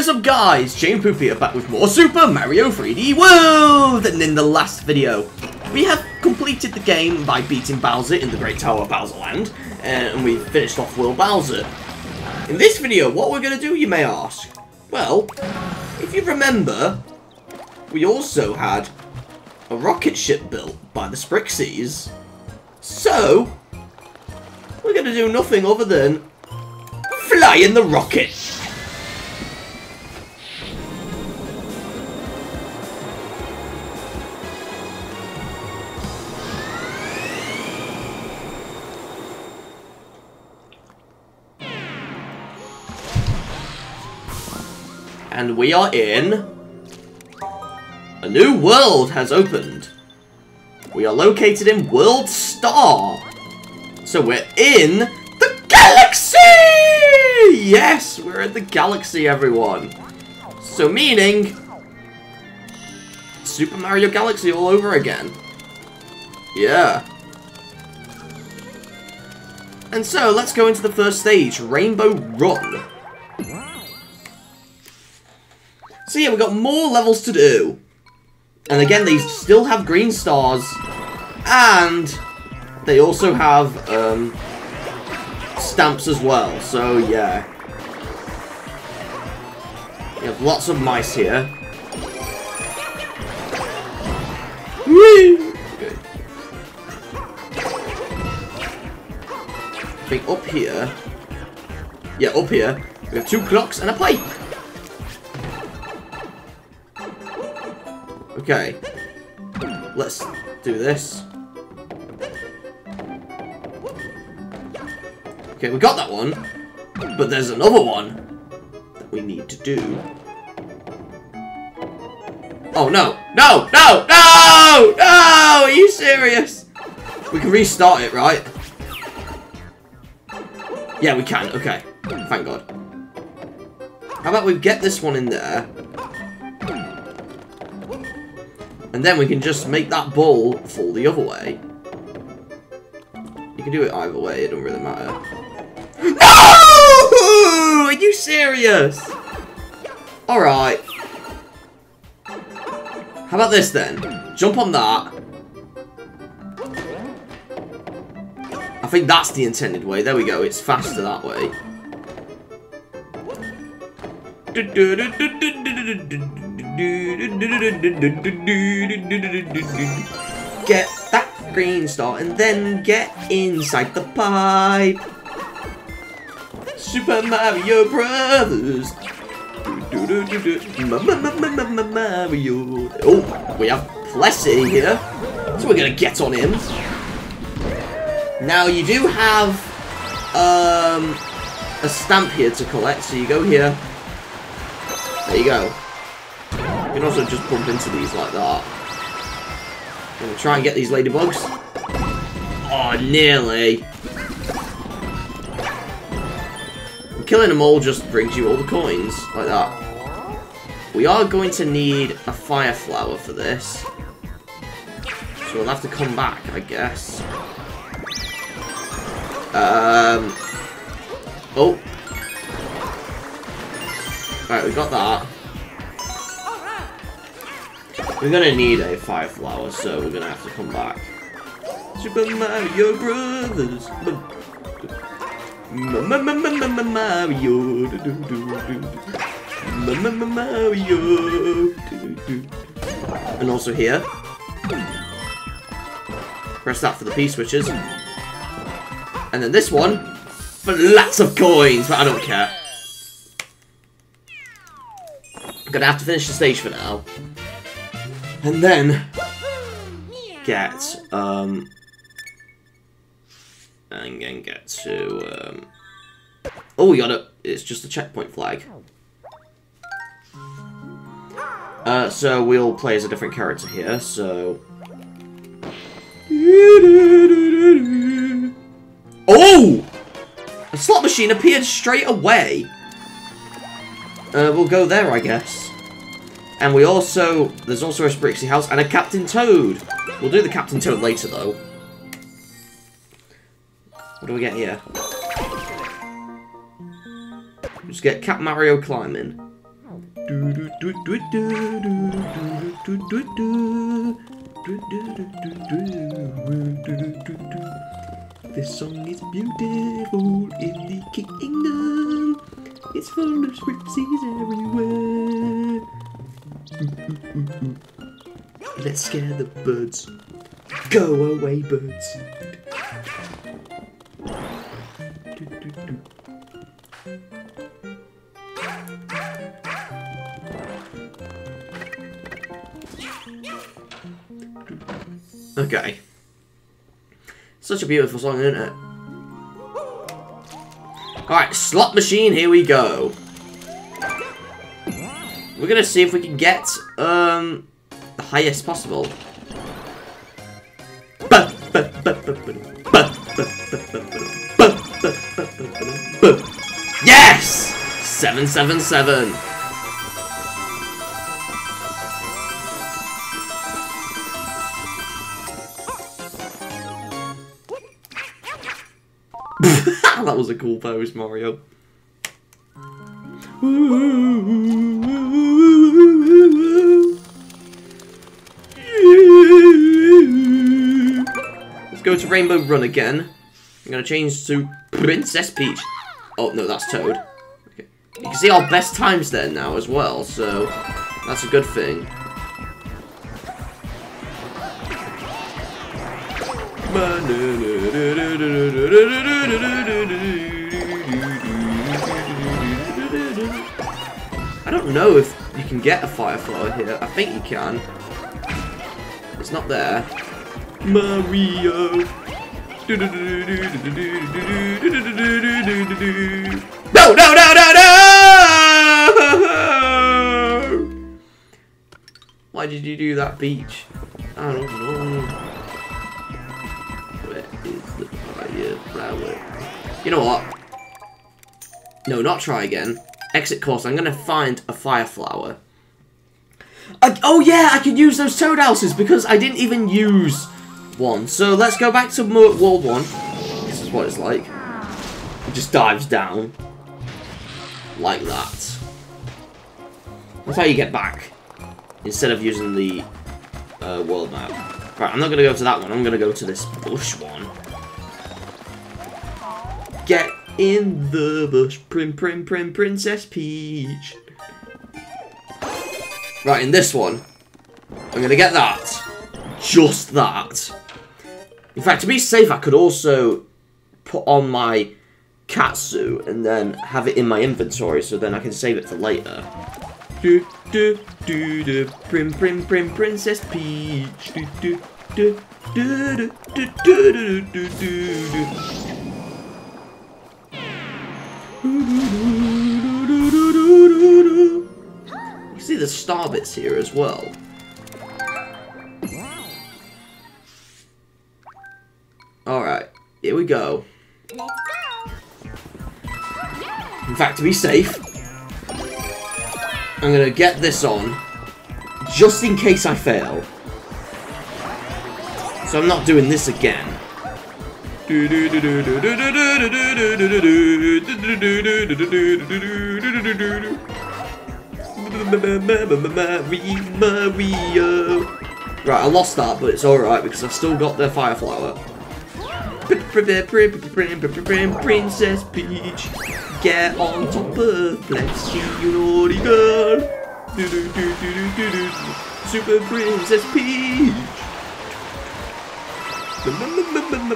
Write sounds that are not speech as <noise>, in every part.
What is up guys, JN Poop here back with more Super Mario 3D World! And in the last video, we have completed the game by beating Bowser in the Great Tower of Bowser Land, uh, and we finished off World Bowser. In this video, what we're going to do, you may ask? Well, if you remember, we also had a rocket ship built by the Sprixies. So, we're going to do nothing other than fly in the rocket. And we are in... A new world has opened. We are located in World Star. So we're in the galaxy! Yes, we're in the galaxy, everyone. So meaning... Super Mario Galaxy all over again. Yeah. And so, let's go into the first stage, Rainbow Run. So yeah, we've got more levels to do. And again, they still have green stars. And they also have um, stamps as well. So yeah. We have lots of mice here. Whee! Okay. I think up here... Yeah, up here, we have two clocks and a pipe. Okay. Let's do this. Okay, we got that one. But there's another one that we need to do. Oh, no. No! No! No! No! Are you serious? We can restart it, right? Yeah, we can. Okay. Thank God. How about we get this one in there? And then we can just make that ball fall the other way. You can do it either way, it don't really matter. No! Are you serious? Alright. How about this then? Jump on that. I think that's the intended way. There we go. It's faster that way. Get that green star and then get inside the pipe. Super Mario Brothers. Mario. Oh, we have Plessie here. So we're gonna get on him. Now you do have um, a stamp here to collect, so you go here. There you go. You can also just bump into these like that. Gonna try and get these ladybugs. Oh, nearly. And killing them all just brings you all the coins, like that. We are going to need a fire flower for this. So we'll have to come back, I guess. Um. Oh. Right, we got that. We're gonna need a fire flower, so we're gonna have to come back. Super Mario Brothers. Mario. Mario. And also here. Press that for the P switches. And then this one for lots of coins, but I don't care. I'm gonna have to finish the stage for now. And then get um and then get to um Oh we got it it's just a checkpoint flag. Uh so we'll play as a different character here, so Oh! A slot machine appeared straight away. Uh, we'll go there, I guess. And we also, there's also a Sprixie house and a Captain Toad. We'll do the Captain Toad later, though. What do we get here? Just get Cat Mario climbing. This song is beautiful in the kingdom. It's full of Sprixies everywhere. Let's scare the birds. Go away, birds. Okay. Such a beautiful song, isn't it? Alright, slot machine, here we go. We're gonna see if we can get, um, the highest possible. Yes! 777. <laughs> that was a cool pose, Mario. Let's go to Rainbow Run again. I'm gonna change to Princess Peach. Oh, no, that's Toad. Okay. You can see our best times there now as well, so that's a good thing. I don't know if you can get a fire flower here. I think you can. It's not there. Mario. No, no, no, no, no! Why did you do that, Peach? I don't know. Where is the fire flower? You know what? No, not try again. Exit course. I'm gonna find a fire flower. I, oh yeah, I could use those toad houses because I didn't even use one. So let's go back to World 1. This is what it's like. It just dives down. Like that. That's how you get back. Instead of using the uh, world map. Right, I'm not going to go to that one. I'm going to go to this bush one. Get in the bush, prim prim prim Princess Peach. Right, in this one, I'm gonna get that. Just that. In fact, to be safe, I could also put on my cat suit and then have it in my inventory so then I can save it for later. Do do do do prim prim prim Princess Peach. Do do do do do do do do do do do. You see the star bits here as well. Here we go. In fact, to be safe, I'm gonna get this on, just in case I fail. So I'm not doing this again. Right, I lost that, but it's alright because I've still got the fire flower. Princess Peach, get on top of Bless you, you naughty girl. Super Princess Peach.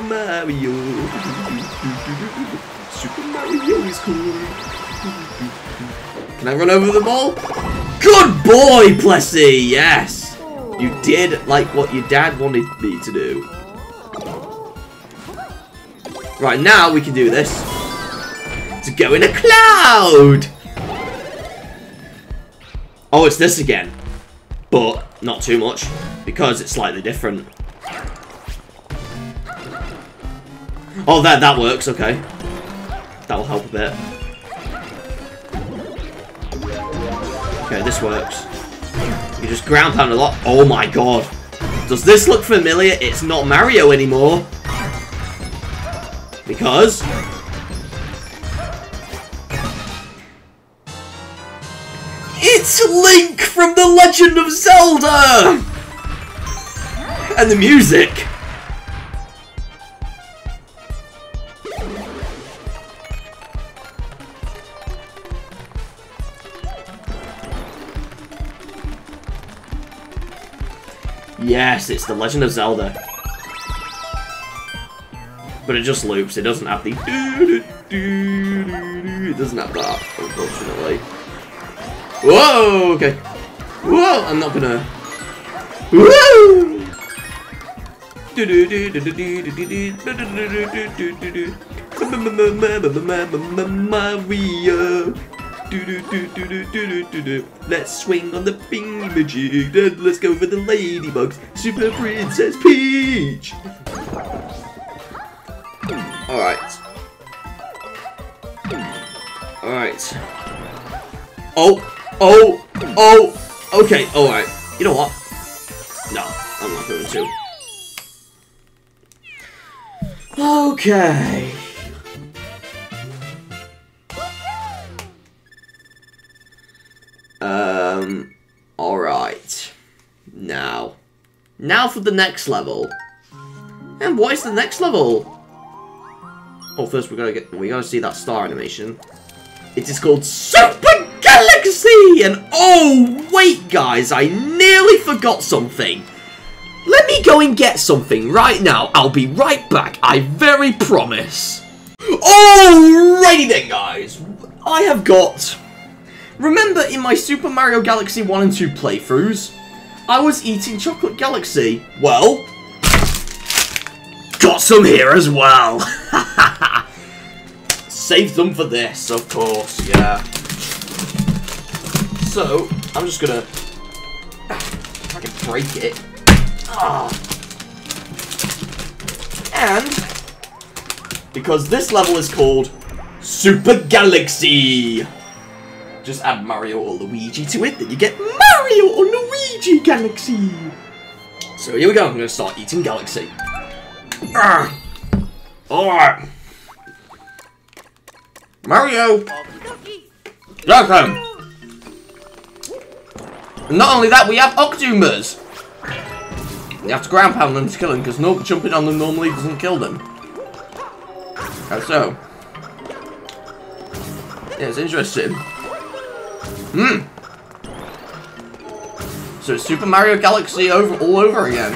Mario. Super Mario is cool. Can I run over the ball? Good boy, Plessie! Yes! You did like what your dad wanted me to do. Right, now we can do this. To go in a cloud! Oh, it's this again. But, not too much. Because it's slightly different. Oh, that, that works, okay. That will help a bit. Okay, this works. You just ground pound a lot. Oh my god. Does this look familiar? It's not Mario anymore. Because... It's Link from The Legend of Zelda! And the music! Yes, it's The Legend of Zelda. But it just loops, it doesn't have the... It doesn't have that, unfortunately. Whoa, okay. Whoa, I'm not gonna... Whoa! Mario. Let's swing on the thingamajig. Then let's go for the ladybugs. Super Princess Peach. Alright. Alright. Oh, oh, oh, okay, alright. You know what? No, I'm not going to. Okay. Um, alright. Now. Now for the next level. And what is the next level? Oh, first we gotta get, we gotta see that star animation. It is called Super Galaxy! And oh, wait guys, I nearly forgot something. Let me go and get something right now. I'll be right back, I very promise. Alrighty then, guys. I have got Remember in my Super Mario Galaxy 1 and 2 playthroughs, I was eating Chocolate Galaxy. Well, got some here as well. <laughs> Save them for this, of course, yeah. So, I'm just gonna... I can break it. Ah. And, because this level is called Super Galaxy. Just add Mario or Luigi to it, then you get Mario or Luigi Galaxy! So here we go, I'm gonna start eating Galaxy. Alright. Mario! Welcome! Not only that, we have Octoombas! You have to ground pound them to kill them, because no jumping on them normally doesn't kill them. How so? Yeah, it's interesting. Hmm. So Super Mario Galaxy over all over again.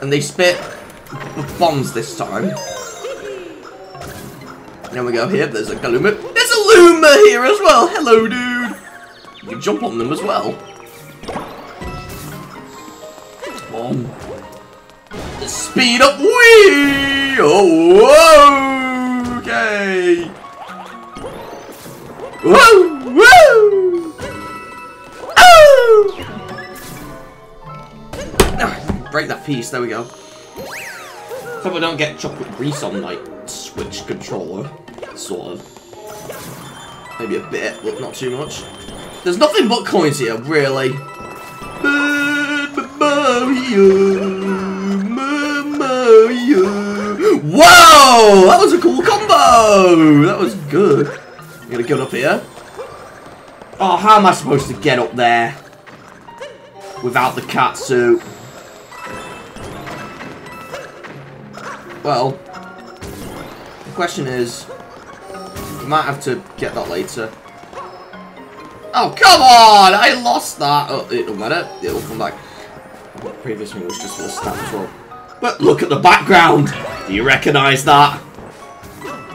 And they spit bombs this time. Then we go here, there's a Galuma. There's a Luma here as well! Hello, dude! You can jump on them as well. Bomb. The speed up! Wee! Oh, okay! Whoa! Woo! Oh! break that piece, there we go. Hope I don't get chocolate grease on my Switch controller. Sort of. Maybe a bit, but not too much. There's nothing but coins here, really. Whoa! That was a cool combo! That was good. I'm gonna get up here. Oh, how am I supposed to get up there? Without the cat suit. Well, the question is, we might have to get that later. Oh, come on! I lost that! Oh, it'll matter. It'll come back. The previous one was just full stat as well. But look at the background! Do you recognise that?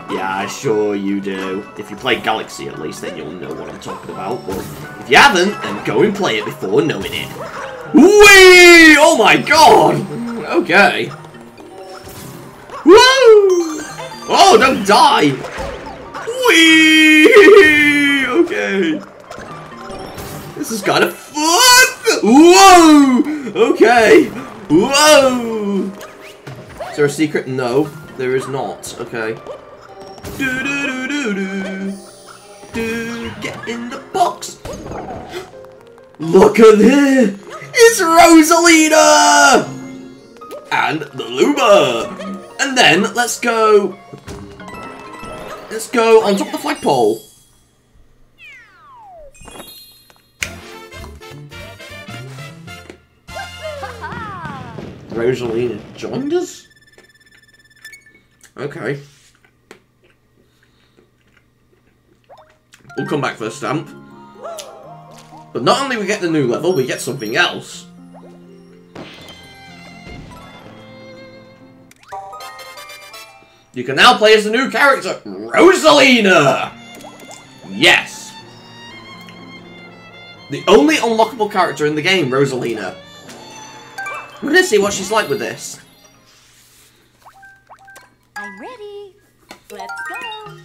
Yeah, I sure you do. If you play Galaxy at least, then you'll know what I'm talking about. But if you haven't, then go and play it before knowing it. Whee! Oh my god! Okay. Woo! Oh, don't die! Whee! Okay. This is kind of fun! Whoa! Okay. Whoa! Is there a secret? No, there is not. Okay. Do do do do do. Do get in the box. Look at this! It's Rosalina! And the Luma! And then, let's go... Let's go on top of the flagpole. <laughs> Rosalina joined us? Okay. We'll come back for a stamp. But not only we get the new level, we get something else. You can now play as the new character, Rosalina! Yes! The only unlockable character in the game, Rosalina. We're gonna see what she's like with this. I'm ready. Let's go.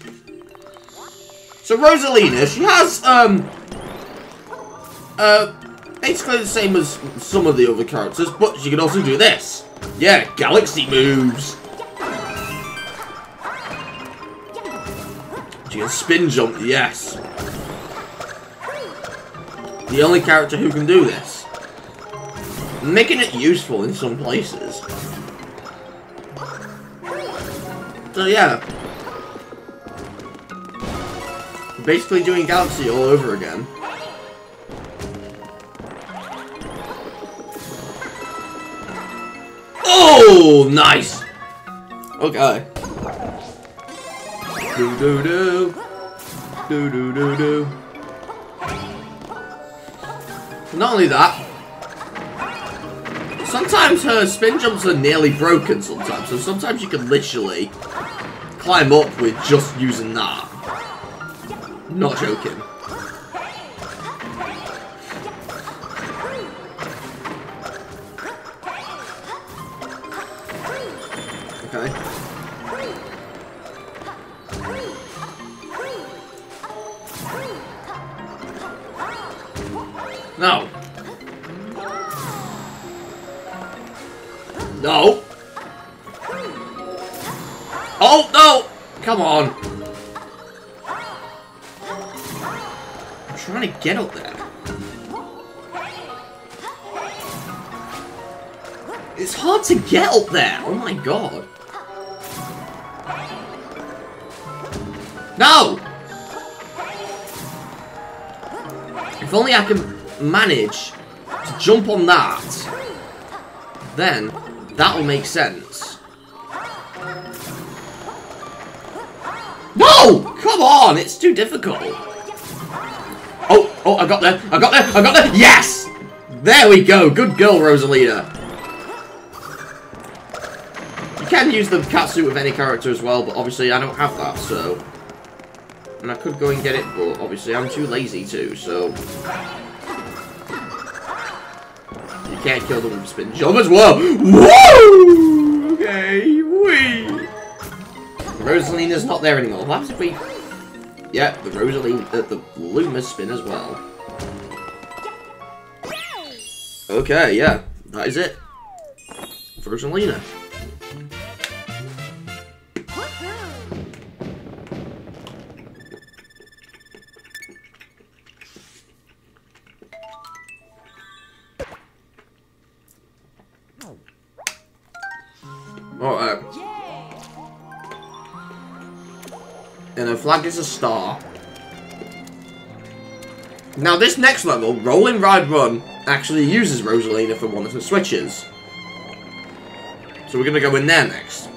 So Rosalina, she has, um, uh, basically the same as some of the other characters, but she can also do this. Yeah, galaxy moves. Can spin jump, yes. The only character who can do this. Making it useful in some places. So yeah. Basically doing Galaxy all over again. Oh, nice! Okay. Do do do. Do do do do. Not only that, sometimes her spin jumps are nearly broken sometimes, so sometimes you can literally climb up with just using that. Not joking. Get up there. Oh my god. No! If only I can manage to jump on that, then that'll make sense. No! Come on! It's too difficult. Oh, oh, I got there. I got there. I got there. Yes! There we go. Good girl, Rosalina. Can use the catsuit with any character as well, but obviously I don't have that, so... And I could go and get it, but obviously I'm too lazy to, so... You can't kill them with spin jump as well! Okay, wee! Rosalina's not there anymore. What happens if we... Yeah, the Rosalina... Uh, the Luma spin as well. Okay, yeah. That is it. Rosalina. And the flag is a star. Now this next level, Rolling Ride Run, actually uses Rosalina for one of the switches. So we're gonna go in there next.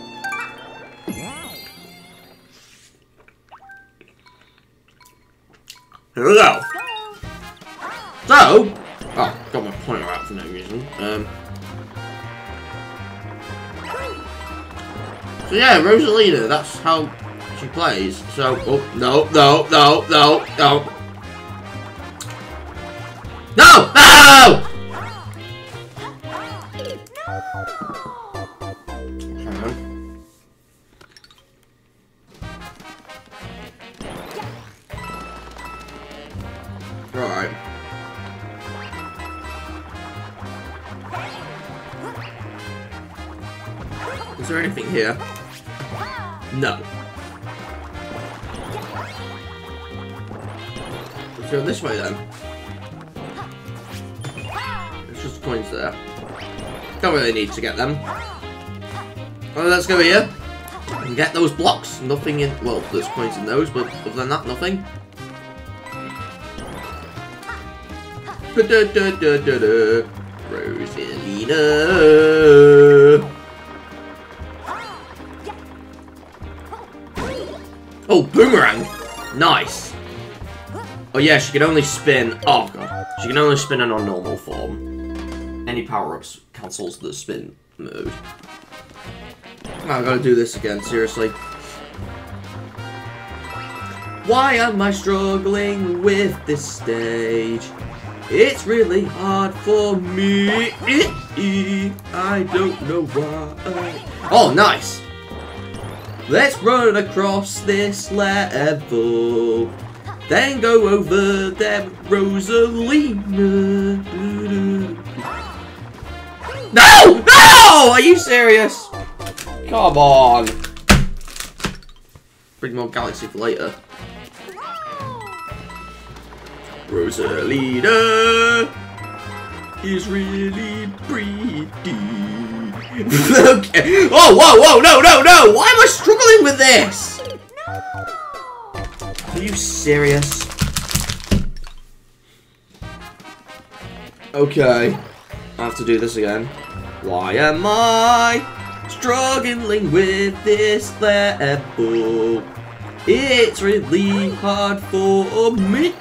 Here we go. So, oh, got my pointer out for no reason. Um, so yeah, Rosalina, that's how plays. So, oh, no, no, no, no, no. No! to get them. Oh, let's go here and get those blocks. Nothing in... Well, there's points in those, but other than that, nothing. Rosalina. Oh, boomerang. Nice. Oh yeah, she can only spin... Oh god. She can only spin in her normal form. Any power-ups cancels the spin mode. I gotta do this again, seriously. Why am I struggling with this stage? It's really hard for me. I don't know why. Oh, nice. Let's run across this level. Then go over there Rosalina. No! No! Are you serious? Come on. Bring more Galaxy for later. Rosalina is really pretty. okay. Oh, whoa, whoa, no, no, no! Why am I struggling with this? Are you serious? Okay. I have to do this again. Why am I struggling with this level? It's really hard for me.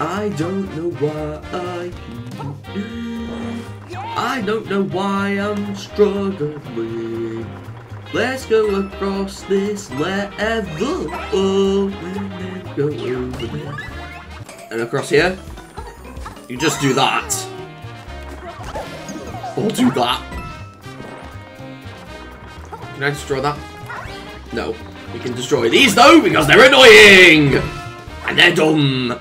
I don't know why. I don't know why I'm struggling. Let's go across this level. Oh, go over there. And across here. You just do that. Or do that. Can I destroy that? No. We can destroy these though because they're annoying! And they're dumb!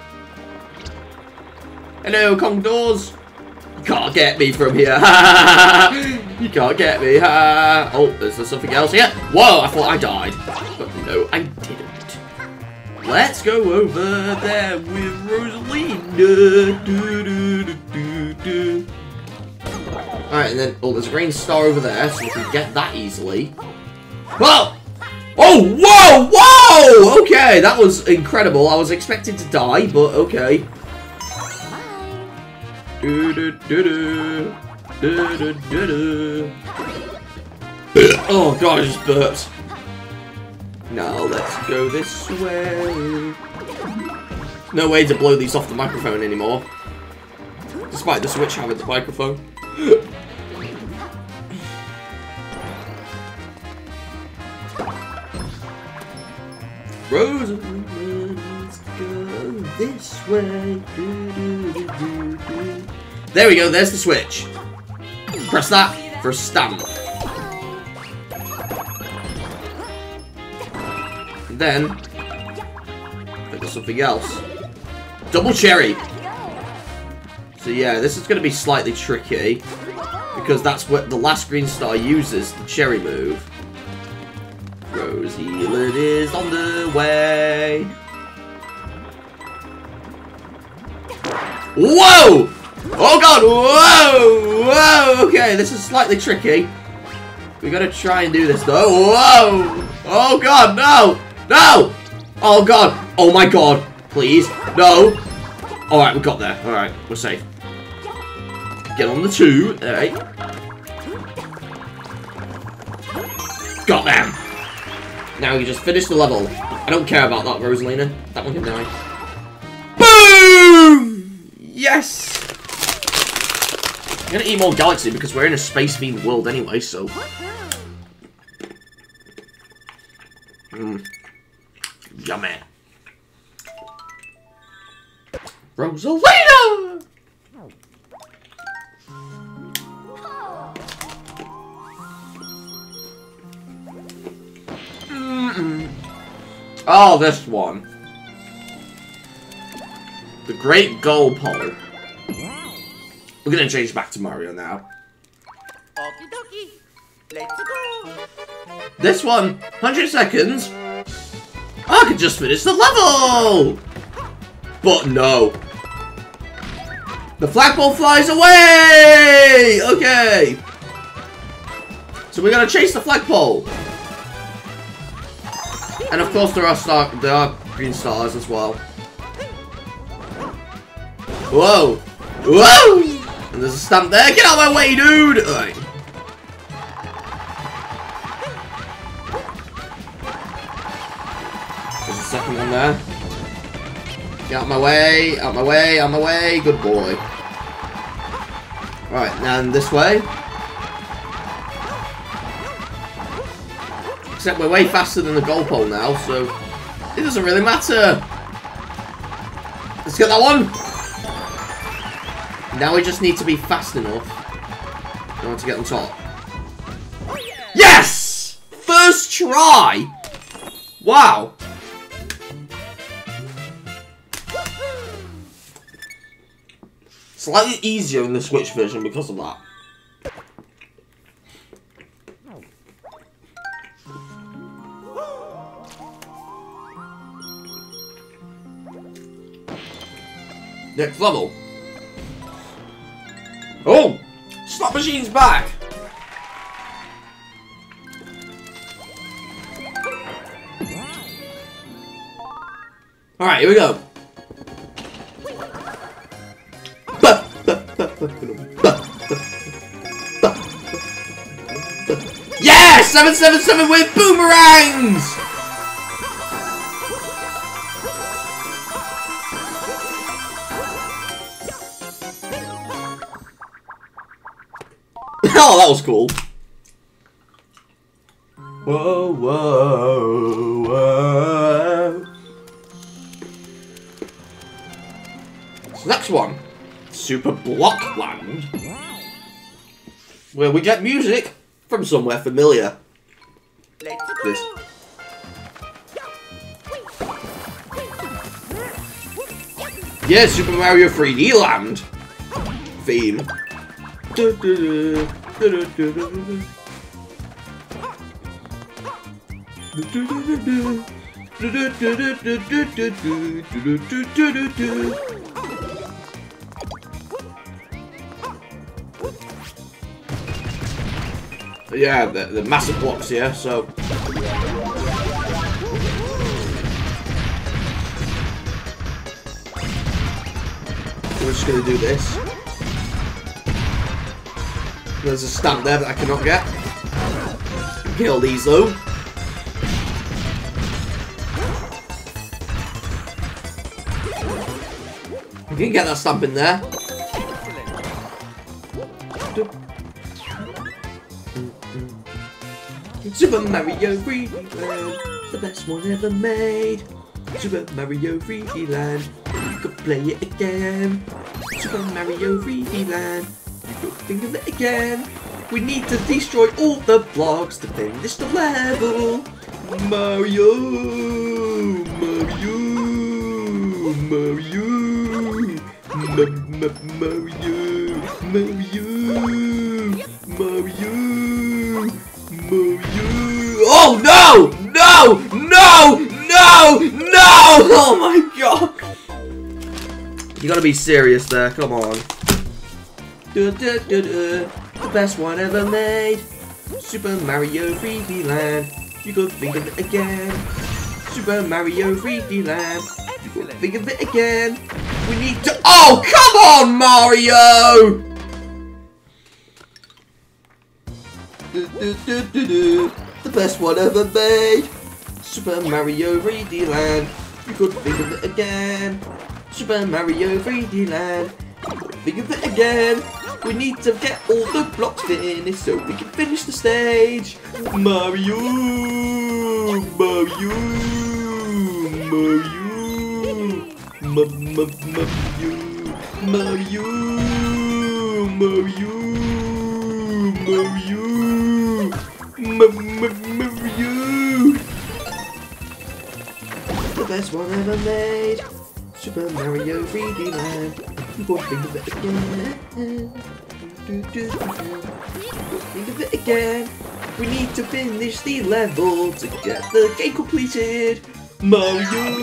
Hello, Condors! You can't get me from here! <laughs> you can't get me! <laughs> oh, is there something else here? Whoa, I thought I died. But no, I didn't. Let's go over there with Rosalina. Do, do, do. Alright, and then, oh, there's a green star over there, so we can get that easily. Whoa! Oh, whoa, whoa! Okay, that was incredible. I was expecting to die, but okay. Do, do, do, do. Do, do, do, do. oh, God, I just burped. Now let's go this way. No way to blow these off the microphone anymore. Despite the Switch having the microphone. Rosa, let's go this way. Do, do, do. There we go, there's the switch. Press that for stamp. Then, think of something else. Double cherry. So yeah, this is going to be slightly tricky. Because that's what the last green star uses, the cherry move. Rosie is on the way. Whoa! Oh god! Whoa! Whoa! Okay, this is slightly tricky. We gotta try and do this though. Whoa! Oh god, no! No! Oh god! Oh my god! Please! No! Alright, we got there. Alright, we're safe. Get on the two. Alright. Got them! Now you just finish the level. I don't care about that, Rosalina. That one can die. Boom! Yes! I'm gonna eat more Galaxy because we're in a space-themed world anyway, so... Mmm. Yummy. Rosalina! Oh, this one. The Great Goal Pole. We're gonna change back to Mario now. Okie dokie. Let's go. This one, 100 seconds. I could just finish the level! But no. The flagpole flies away! Okay. So we're gonna chase the flagpole. And of course there are star there are green stars as well. Whoa! Whoa! And there's a stamp there. Get out of my way, dude! Alright. one there. Get out my way, out my way, out my way. Good boy. Right, and this way. Except we're way faster than the goal pole now, so it doesn't really matter. Let's get that one. Now we just need to be fast enough in order to get on top. Yes! First try! Wow. Slightly easier in the Switch version because of that. Next level. Oh! Slot machine's back! Alright, here we go. Yeah! 777 with boomerangs! Oh, that was cool. Whoa, whoa, whoa. So next one, Super Block Land, where we get music from somewhere familiar. This. Yeah, Super Mario 3D Land theme. Yeah, the, the massive blocks here, so... We're just gonna do this. There's a stamp there that I cannot get. Kill these though. You can get that stamp in there. Super Mario 3D Land, the best one ever made. Super Mario 3D Land, you could play it again. Super Mario 3D Land, think of it again. We need to destroy all the blocks to finish the level. Mario, Mario, Mario, Ma ma Mario, Mario, Mario, Mario. Oh no! No! No! No! No! <laughs> Oh my god! You gotta be serious there, come on. Du, du, du, du. The best one ever made. Super Mario 3D Land. You could think of it again. Super Mario 3D Land. You could think of it again. We need to. Oh, come on, Mario! Du, du, du, du, du. The best one ever made. Super Mario 3D Land. You could think of it again. Super Mario 3D Land. Think of it again. We need to get all the blocks finished so we can finish the stage. Mario, Mario, Mario, Ma ma Mario, Mario, Mario, Mario, Ma ma Mario. The best one ever made. Super Mario 3D Land. Think of it again. Think of it again. We need to finish the level to get the game completed. Mario,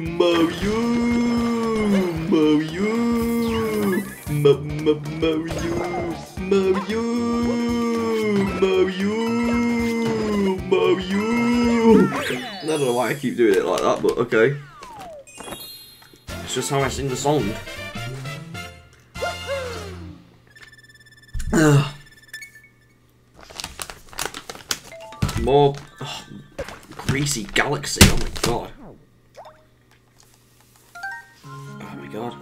Mario, Mario, Ma ma Mario, Mario, Mario, Mario. I don't know why I keep doing it like that, but okay. Just how I sing the song. More greasy galaxy, oh my god. Oh my god.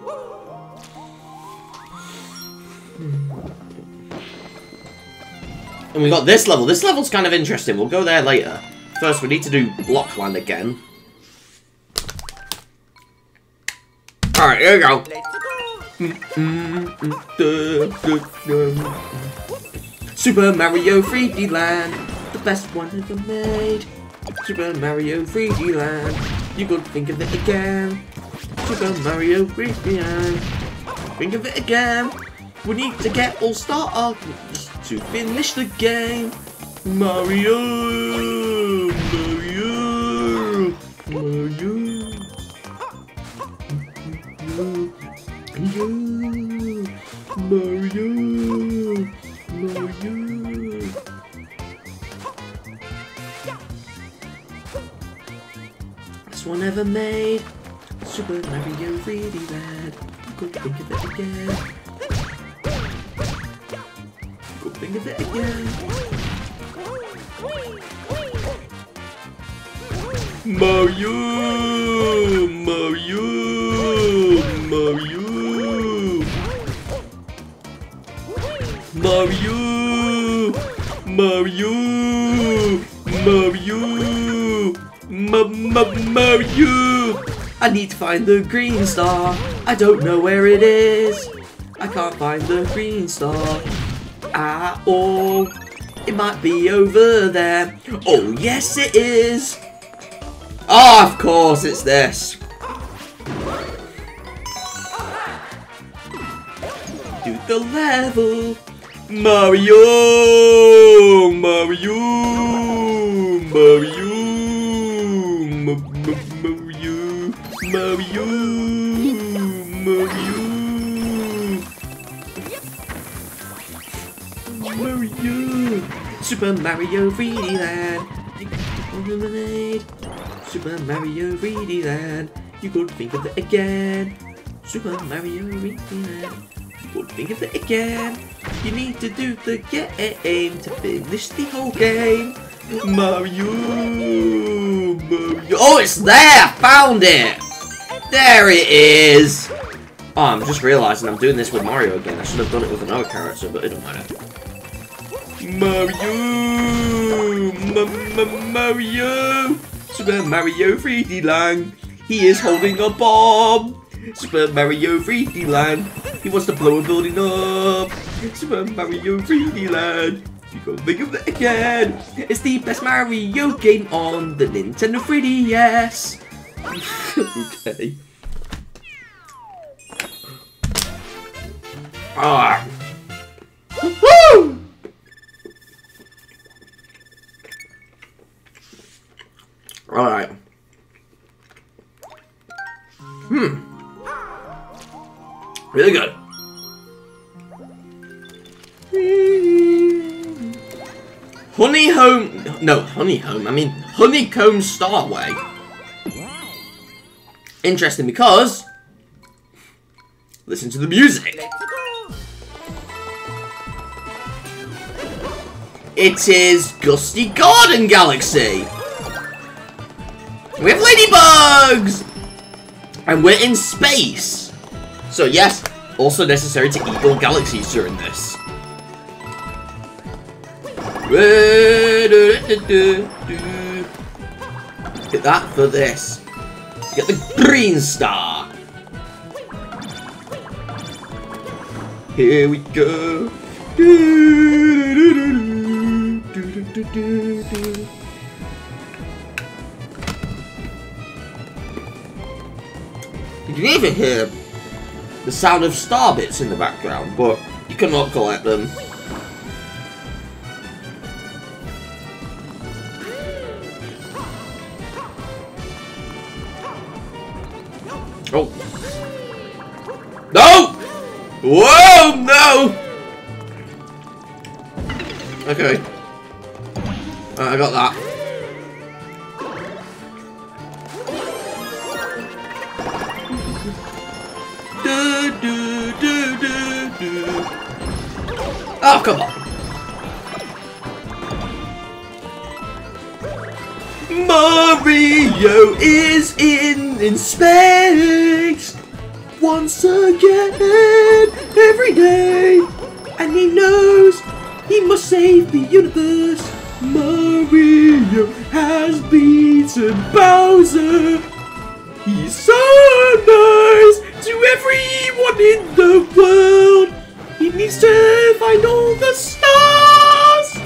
And we got this level. This level's kind of interesting. We'll go there later. First, we need to do Blockland again. Alright, here we go. Super Mario 3D Land, the best one ever made. Super Mario 3D Land, you could think of it again. Super Mario 3D Land, think of it again. We need to get all star to finish the game. Mario, Mario, Mario, Mario, Mario, Mario. Best one ever made. Super Mario 3D Land. Could think of it again. Could think of it again. Mario! Mario! Mario! Mario! Ma ma Mario! I need to find the green star. I don't know where it is. I can't find the green star at all. It might be over there. Oh, yes, it is. Oh, of course, it's this. Do the level. Mario! Mario! Mario! Ma ma Mario! Mario! Mario! Mario! Super Mario 3D Land! Lemonade! Super Mario 3D Land! You could think of it again! Super Mario 3D Land! Think of it again! You need to do the game to finish the whole game! Mario! Mario! Oh, it's there! Found it! There it is! Oh, I'm just realizing I'm doing this with Mario again. I should have done it with another character, but it don't matter. Mario! Ma ma Mario! Super Mario 3D Land! He is holding a bomb! Super Mario 3D Land! He wants to blow a building up! Super Mario 3D Land! You can think of it again! It's the best Mario game on the Nintendo 3DS! <laughs> okay. Ah! Woo! Alright. Hmm. Really good. Honey Home. No, Honey Home. I mean, Honeycomb Starway. Interesting because. Listen to the music. It is Gusty Garden Galaxy. We have ladybugs! And we're in space. So yes, also necessary to eagle galaxies during this. Get that for this. Get the green star. Here we go. Did You even hear the sound of star bits in the background, but you cannot collect them. Oh. No! Whoa, no! Okay. I got that. Oh, come on. Mario is in in space. once again every day. And he knows he must save the universe. Mario has beaten Bowser. He's so nice to everyone in the world. He needs to find all the stars.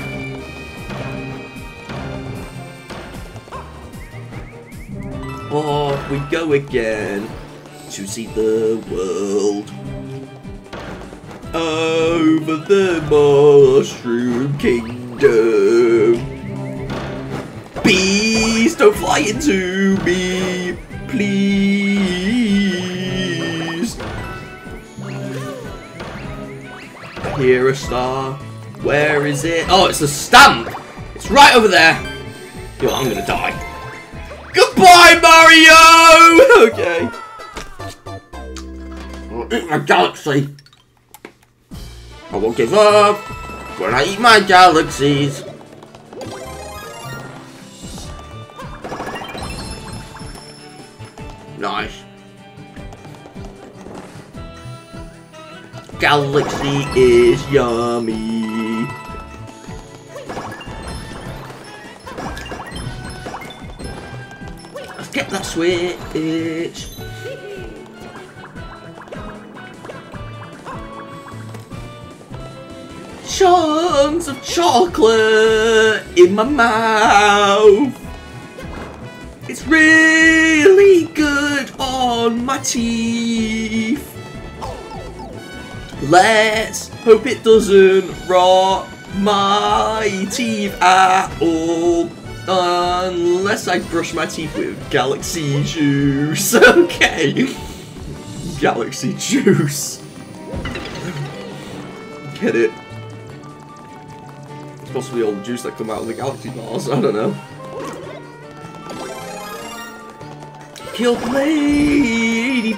Off we go again to see the world. Over the Mushroom Kingdom. Bees, don't fly into me, please. Here a star. Where is it? Oh, it's a stamp. It's right over there. Yo, I'm gonna die. Goodbye, Mario! <laughs> Okay. I'll eat my galaxy. I won't give up when I eat my galaxies. Nice. Galaxy is yummy. Let's get that switch. Chunks of chocolate in my mouth. It's really good on my teeth. Let's hope it doesn't rot my teeth at all. Unless I brush my teeth with galaxy juice. <laughs> Okay. Galaxy juice. Get it. It's possibly all the juice that come out of the galaxy bars. I don't know. Kill ladybug.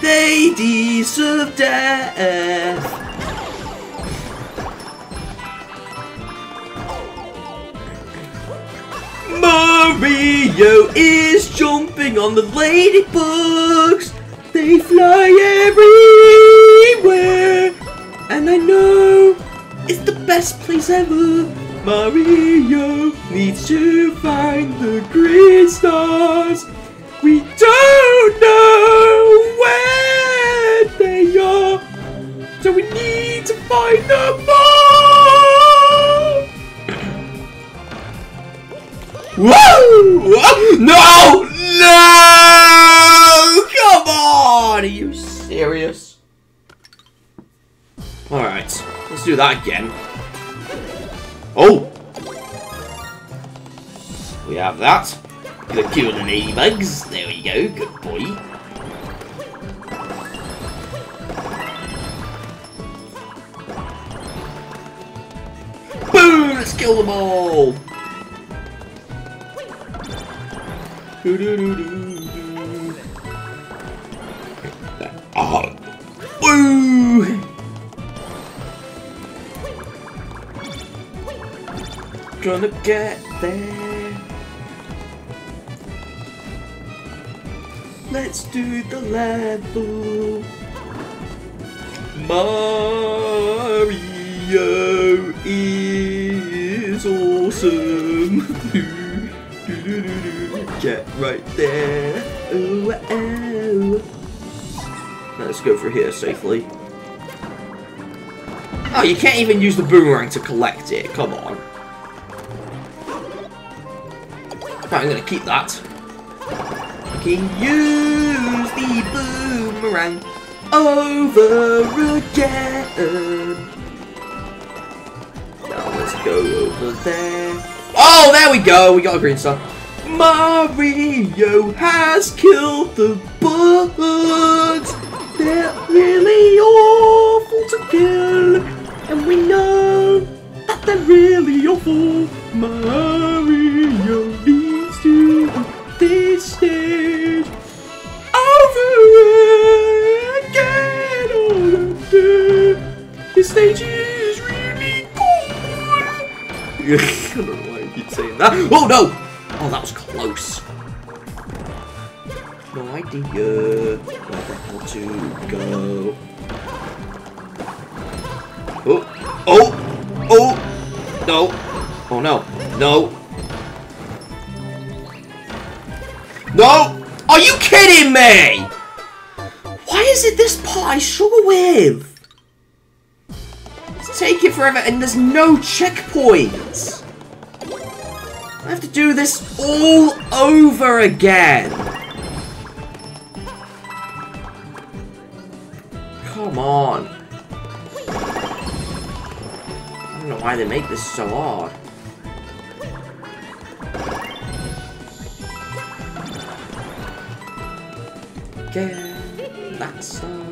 They deserve death. Mario is jumping on the ladybugs. They fly everywhere. And I know it's the best place ever. Mario needs to find the green stars. We don't know so we need to find the all. Whoa! No! No! Come on! Are you serious? Alright, let's do that again. Oh! We have that. Gonna kill the ladybugs. There we go, good boy. Let's kill them all! Ah! Woo! Gonna get there. Let's do the level. Mario is awesome. <laughs> Get right there. Ooh, oh. Let's go through here safely. Oh, you can't even use the boomerang to collect it. Come on. Right, I'm gonna keep that. I can use the boomerang over again. Go over there. Oh, there we go. We got a green star. Mario has killed the bugs. They're really awful to kill, and we know that they're really awful. Mario needs to beat this stage over again. All. This stage is cool. I don't know why I keep saying that. Oh no! Oh, that was close. No, idea where to go. Oh, oh, oh, no, oh no, no, no! Are you kidding me? Why is it this part I struggle with? It's taking forever and there's no checkpoints. I have to do this all over again. Come on. I don't know why they make this so hard. Get that star.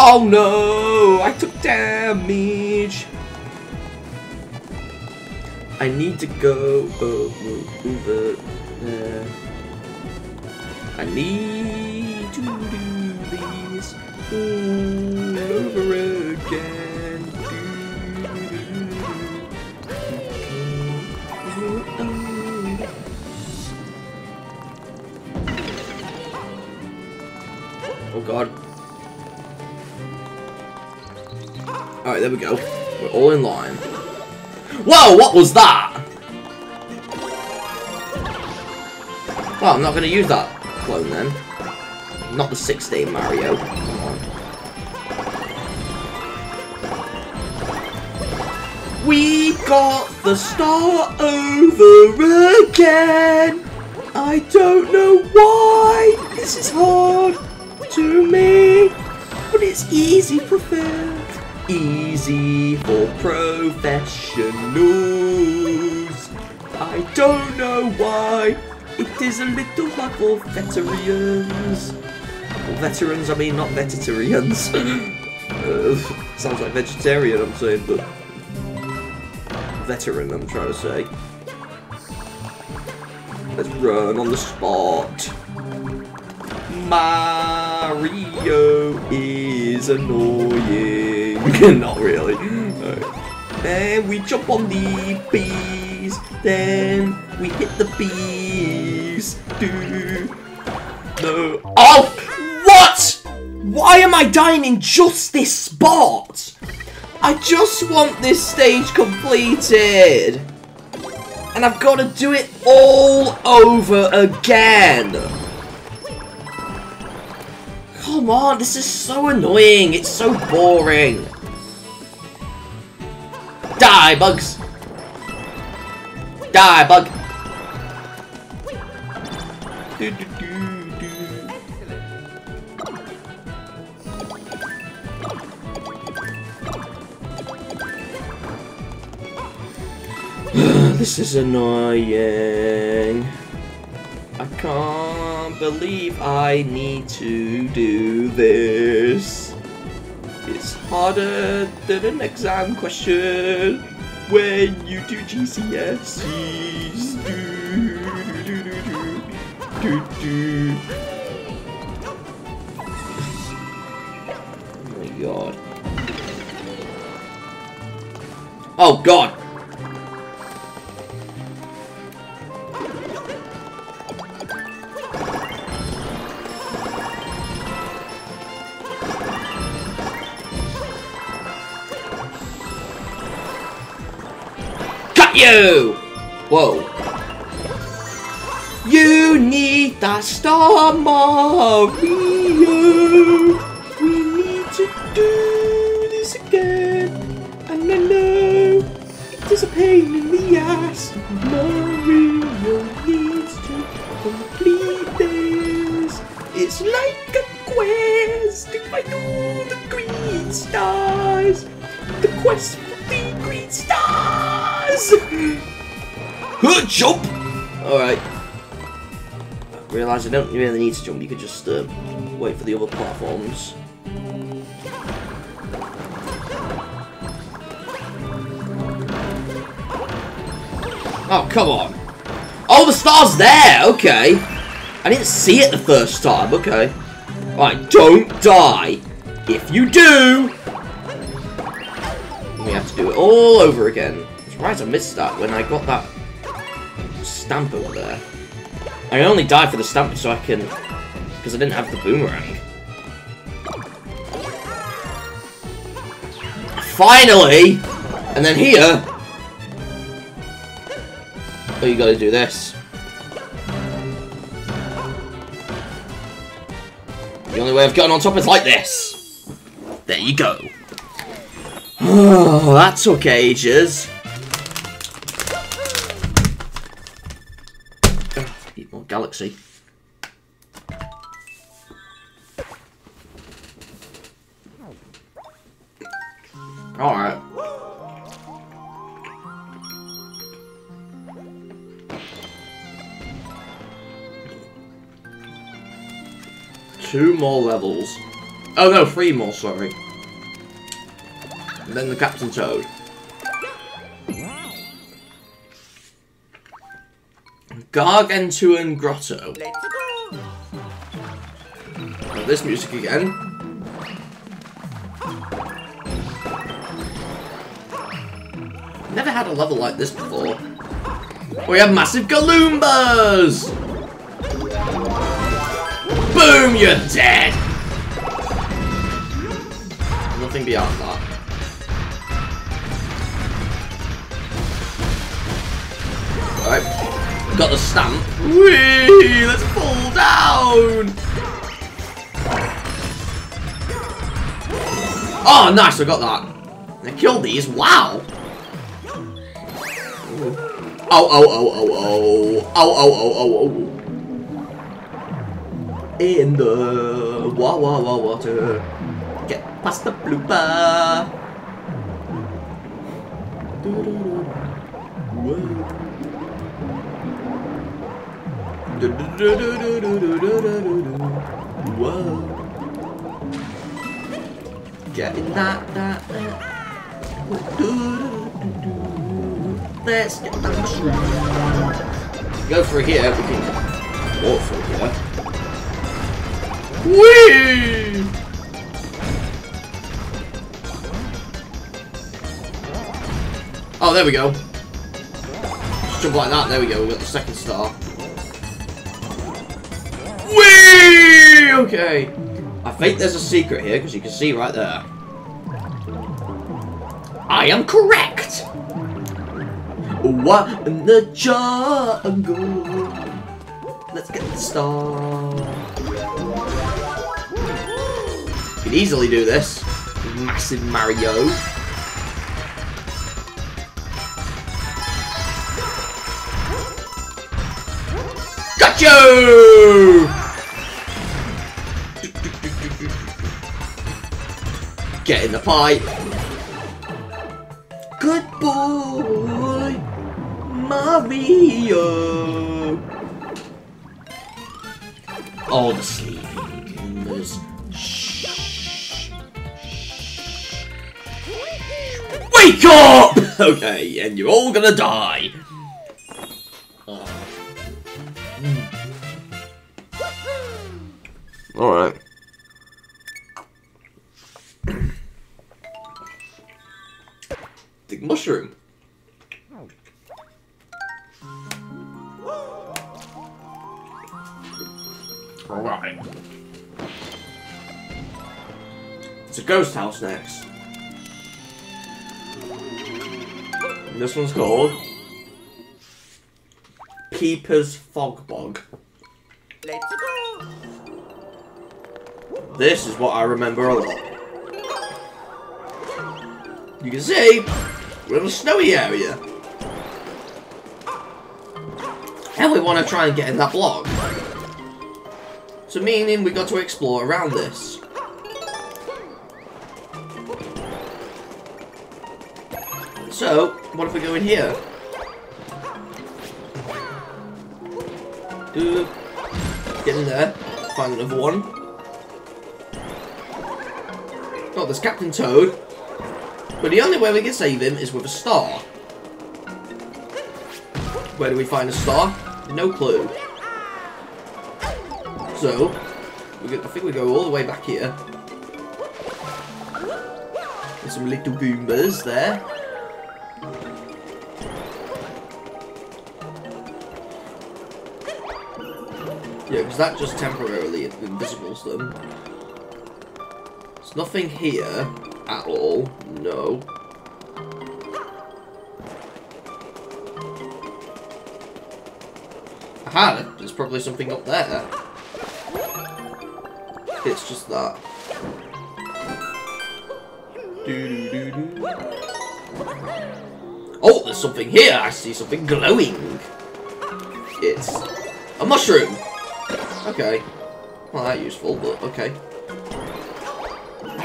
Oh no! I took damage! I need to go over there. I need to do this all over again. There we go. We're all in line. Whoa, what was that? Well, I'm not going to use that clone then. Not the 16 Mario. We got the star over again. I don't know why this is hard to me, but it's easy for fans. Easy for professionals. I don't know why. It is a little hard for veterans. Well, veterans, I mean not vegetarians. <coughs> uh, sounds like vegetarian, I'm saying, but veteran, I'm trying to say. Let's run on the spot. Mario is annoying. <laughs> Not really. Alright. Then we jump on the bees. Then we hit the bees. Do. No. Oh! What? Why am I dying in just this spot? I just want this stage completed. And I've got to do it all over again. Come on, this is so annoying. It's so boring. Die, bugs. Die, bug. <sighs> This is annoying. I can't believe I need to do this. Harder than an exam question when you do GCSEs. Do, do, do, do, do, do. Oh my god. Oh god! Whoa. You need that star, Mario! We need to do this again. And I know it is a pain in the ass. Mario Huh, jump! Alright. Realise I don't really need to jump, you could just uh, wait for the other platforms. Oh, come on. Oh, the star's there! Okay. I didn't see it the first time, okay. Right, don't die. If you do, we have to do it all over again. It's right, I missed that when I got that stamp over there. I only died for the stamp so I can... Because I didn't have the boomerang. Finally! And then here... Oh, you gotta do this. The only way of getting on top is like this. There you go. Oh, that took ages. Galaxy. Alright. Two more levels. Oh no, three more, sorry. And then the Captain Toad. Gargantuan Grotto. Got this music again. Never had a level like this before. We have massive Galoombas! Boom, you're dead! Nothing beyond that. Got the stamp. Whee! Let's fall down! Oh, nice, I got that. I killed these, wow! Oh, oh, oh, oh, oh. Oh, oh, oh, oh, oh. In the wa wa wa water. Get past the blooper. Whoa. Getting that, that, that. Let's get. Go for here, we can walk through here. Whee! Oh, there we go. Just jump like that, there we go, we got the second star. Okay. I think there's a secret here, because you can see right there. I am correct! What in the jungle? Let's get the star. You can easily do this. Massive Mario. Got you! Get in the fight. Good boy, Mario. All the sleeping. Shh. Wake up! <laughs> Okay, and you're all gonna die. Alright. The mushroom. Oh. Alright. It's a ghost house next. And this one's called Peepa's Fog Bog. Let's go. This is what I remember a lot. You can see, we're in a snowy area. And we want to try and get in that block. So meaning we got to explore around this. So, what if we go in here? Get in there, find another one. Oh, there's Captain Toad. But the only way we can save him is with a star. Where do we find a star? No clue. So, I think we go all the way back here. There's some little Goombas there. Yeah, because that just temporarily invisibles them. There's nothing here at all. No. Aha, there's probably something up there. It's just that. Oh, there's something here. I see something glowing. It's a mushroom. Okay. Well, that's useful, but okay.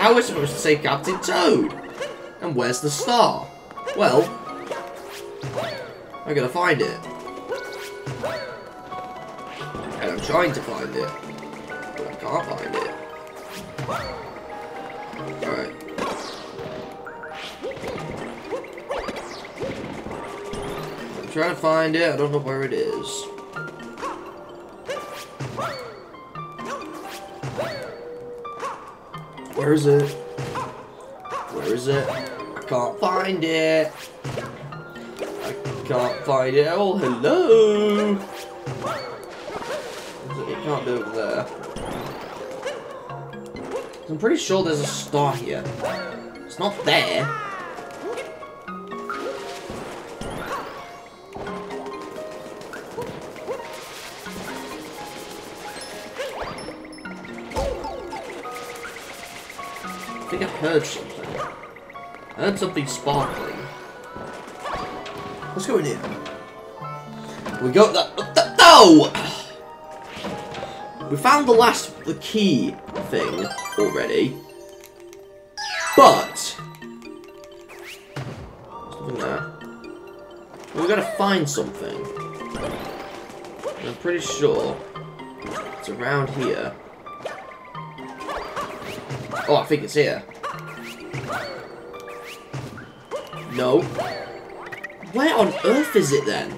How we supposed to say Captain Toad? And where's the star? Well, I'm gonna find it. And I'm trying to find it, but I can't find it. Alright. I'm trying to find it, I don't know where it is. Where is it? Where is it? I can't find it. I can't find it. Oh, hello. It can't be over there. I'm pretty sure there's a star here. It's not there. Think I heard something. I heard something sparkling. What's going go here. We got that. that no! We found the last, the key thing already. But. We gotta find something. I'm pretty sure it's around here. Oh, I think it's here. No. Where on earth is it then?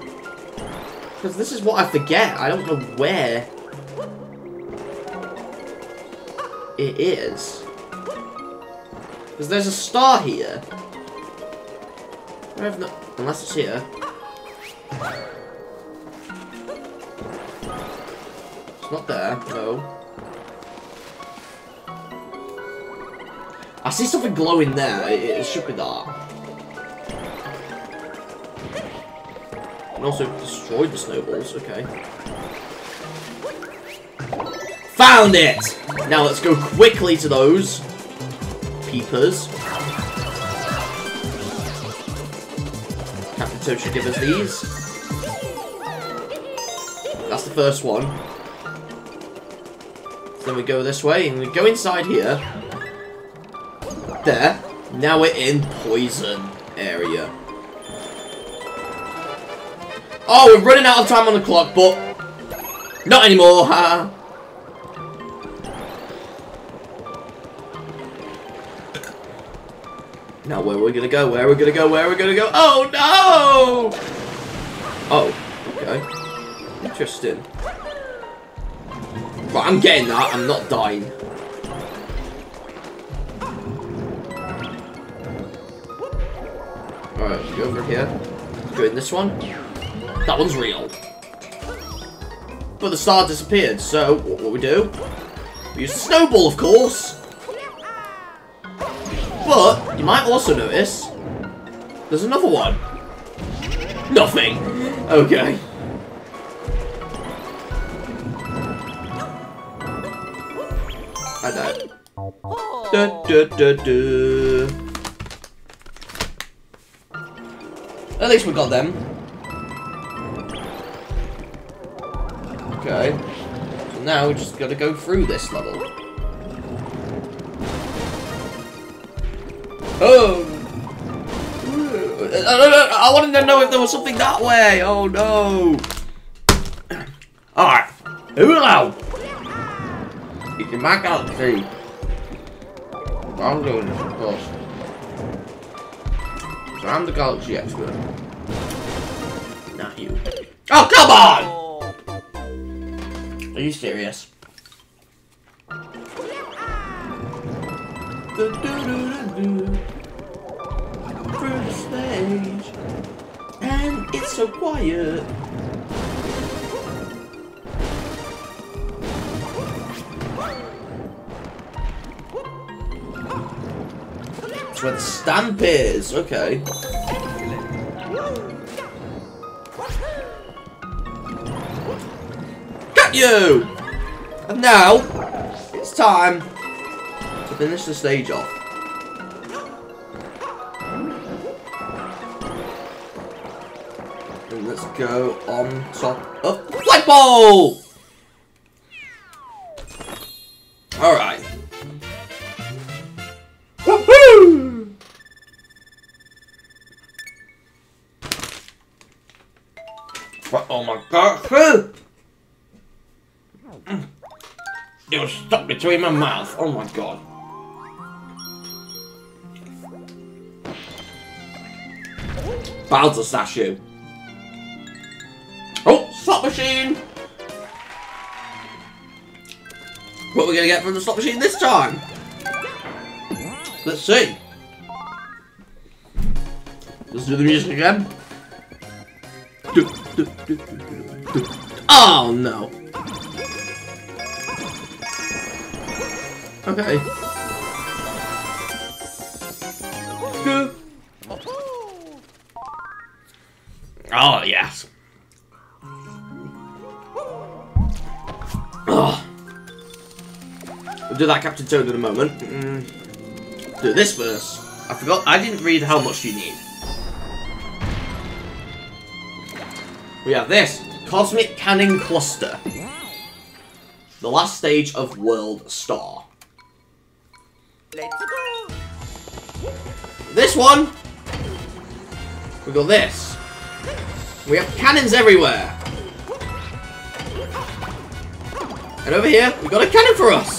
Because this is what I forget. I don't know where it is. Because there's a star here. I have no... Unless it's here. See something glowing there. It, it should be that. And also destroyed the snowballs. Okay. Found it! Now let's go quickly to those peepers. Captain Toad should give us these. That's the first one. Then we go this way, and we go inside here. There. Now we're in poison area. Oh, we're running out of time on the clock, but not anymore, ha. Now where are we gonna go? Where are we gonna go? Where are we gonna go? Oh no! Oh, okay. Interesting. Right, I'm getting that. I'm not dying. Alright, over here. Go in this one. That one's real. But the star disappeared, so what will we do? We use the snowball, of course! But, you might also notice, there's another one. Nothing. Okay. I died. Da, da, da, At least we got them. Okay. So now we just gotta go through this level. Oh! I wanted to know if there was something that way! Oh no! Alright. Hello! It's in my galaxy. I'm doing this, of course. So I'm the galaxy expert. Not you. Oh, come on! Are you serious? Do, do, do, do, do. Through the stage. And it's so quiet. That's where the stamp is. Okay. Got you! And now, it's time to finish the stage off. And let's go on top of flagpole! What- Oh my god! Mm. It was stuck between my mouth. Oh my god. Bowser statue. Oh, slot machine! What are we gonna get from the slot machine this time? Let's see. Let's do the music again. Oh no. Okay. Oh yes. Oh. We'll do that Captain Toad in a moment. Mm. Do this first. I forgot. I didn't read how much you need. We have this Cosmic Cannon Cluster. The last stage of World Star. Let's go. This one, we got this. We have cannons everywhere. And over here, we got a cannon for us.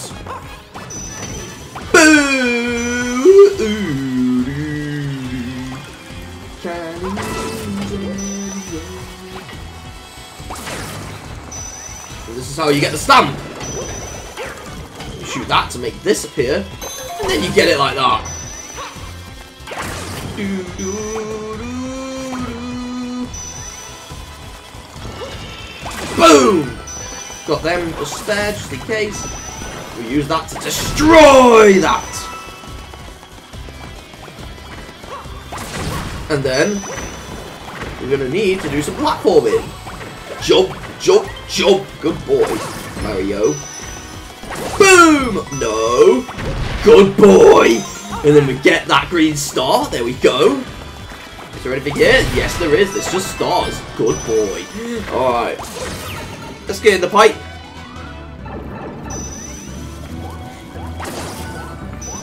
Is how you get the stamp. Shoot that to make this appear, and then you get it like that. Do, do, do. Boom! Got them just there, just in case. We use that to destroy that! And then, we're gonna need to do some platforming. Jump, jump, jump! Good boy, Mario. Boom! No! Good boy! And then we get that green star. There we go. Is there anything here? Yes, there is. It's just stars. Good boy. Alright. Let's get in the pipe.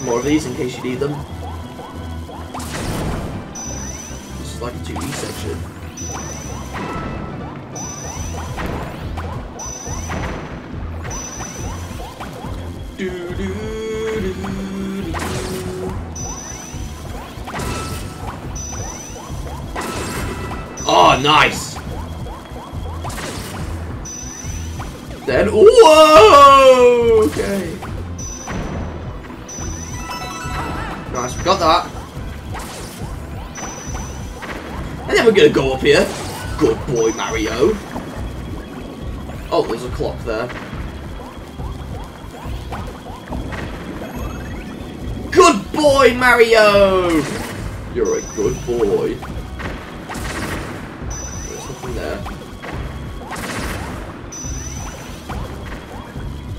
More of these in case you need them. This is like a 2D section. Do, do, do. Oh, nice. Then, whoa! Okay. Nice, we got that. And then we're gonna go up here. Good boy, Mario. Oh, there's a clock there. Boy, Mario! You're a good boy. There's nothing there.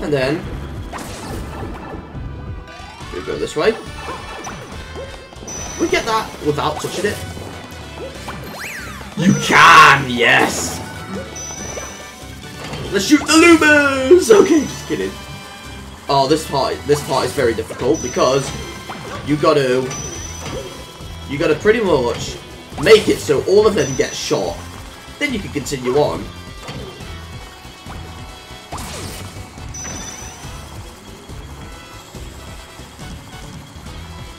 And then we go this way. We get that without touching it. You can, yes. Let's shoot the lumens. Okay, just kidding. Oh, this part, this part is very difficult because you gotta, you gotta pretty much make it so all of them get shot. Then you can continue on.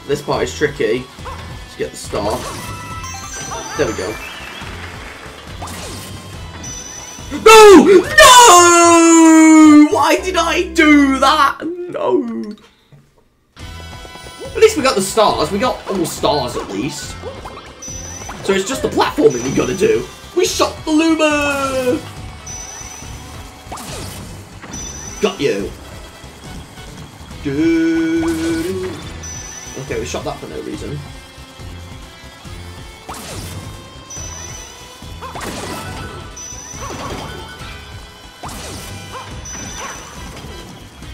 This part is tricky. Let's get the star. There we go. No! No! Why did I do that? No. At least we got the stars. We got all stars at least. So it's just the platforming we gotta do. We shot the Luma! Got you. Okay, we shot that for no reason.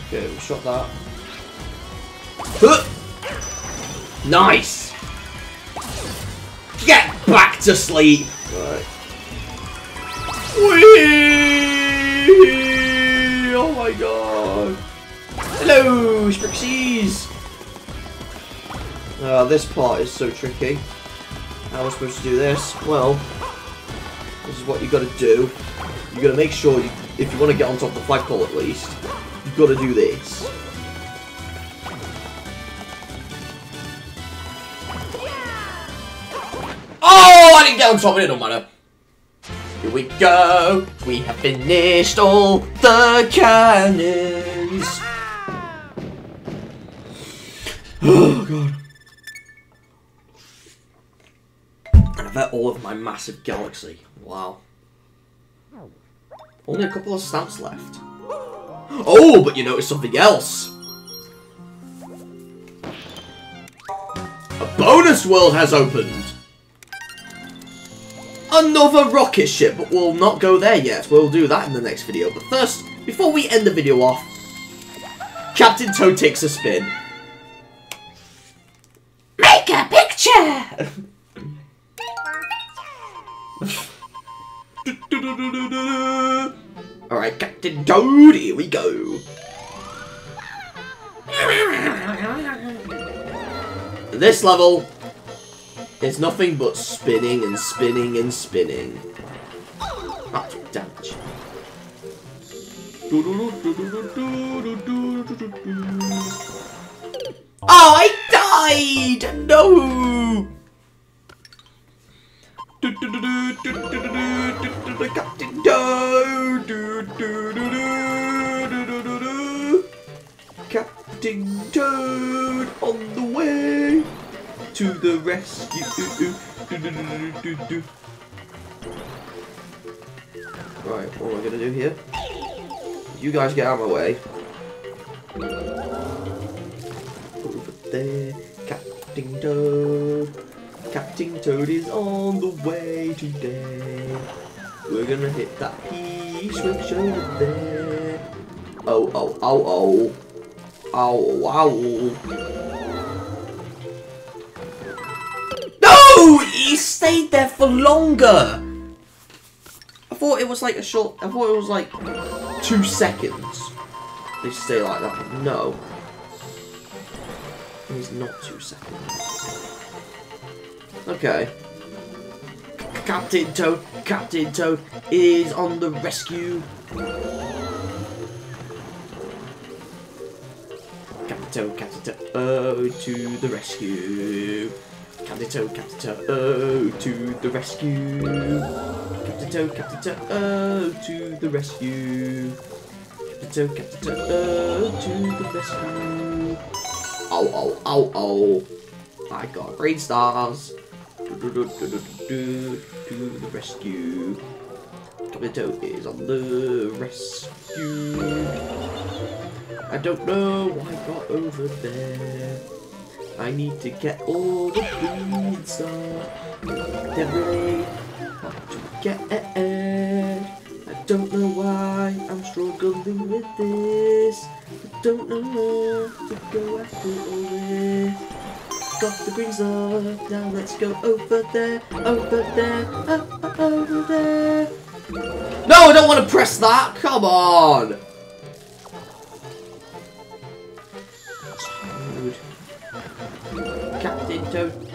Okay, we shot that. Nice! Get back to sleep! Right. Whee! Oh my god! Hello, Sprixies! Uh, this part is so tricky. How am I supposed to do this? Well, this is what you gotta do. You gotta make sure, you, if you want to get on top of the flagpole at least, you've gotta do this. Oh, I didn't get on top of it, don't matter. Here we go. We have finished all the cannons. Oh, God. And I've got all of my massive galaxy. Wow. Only a couple of stamps left. Oh, but you noticed something else. A bonus world has opened. Another rocket ship, but we'll not go there yet. We'll do that in the next video. But first, before we end the video off, Captain Toad takes a spin. Make a picture! Alright, Captain Toad, here we go. This level is nothing but spinning and spinning and spinning. Ah, damage. Oh, I died! No! Captain Toad! Captain Toad on the way to the rescue. Right, what am I gonna do here? You guys get out of my way. Over there, Captain Toad. Captain Toad is on the way today. We're gonna hit that P switch over there. Oh, oh, oh, oh. Ow, ow. He stayed there for longer! I thought it was like a short... I thought it was like two seconds. They stay like that, no. It's not two seconds. Okay. Captain Toad, Captain Toad is on the rescue. Captain Toad, Captain Toad, oh, to the rescue. Captain Toad, Captain Toad, oh, to the rescue. Captain Toad, Captain Toad, oh, to the rescue. Captain Toad, Captain Toad, oh, to the rescue. Oh, oh, oh, oh. I got green stars. Do, do, do, to the rescue. Captain Toad is on the rescue. I don't know why I got over there. I need to get all the beads. They're really hard to get. I don't know why I'm struggling with this. I don't know how to go after all this. Got the green stuff, now let's go over there, over there, over there. No, I don't want to press that. Come on.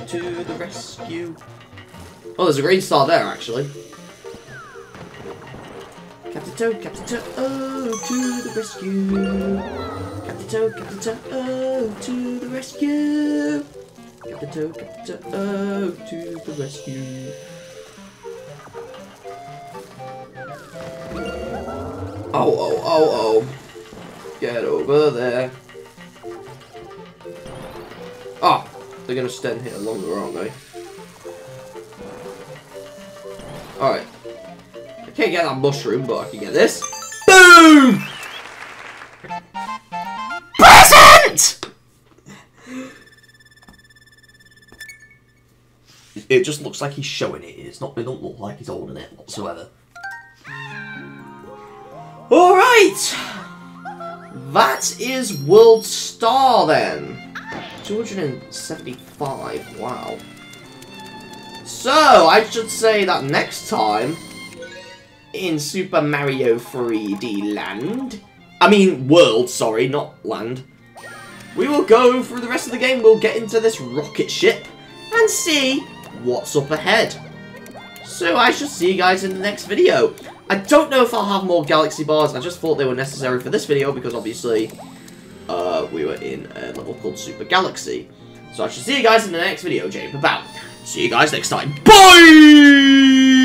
To the rescue. Oh, there's a green star there, actually. Captain Toad, Captain Toad, oh, to the rescue. Captain Toad, Captain Toad, oh, to the rescue. Captain Toad, Captain Toad, oh, to the rescue. Oh, oh, oh, oh. Get over there. Oh, they're gonna stand here longer, aren't they? Alright. I can't get that mushroom, but I can get this. Boom! Present! it just looks like he's showing it. It's not. It don't look like he's holding it whatsoever. All right. That is World Star then. 275. Wow. So I should say that next time in Super Mario 3D Land, I mean World, sorry, not Land. We will go through the rest of the game. We'll get into this rocket ship and see what's up ahead. So I shall see you guys in the next video. I don't know if I'll have more galaxy bars. I just thought they were necessary for this video because obviously uh, we were in a level called Super Galaxy. So I shall see you guys in the next video, JN Poop. See you guys next time. Bye!